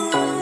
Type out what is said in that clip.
Oh.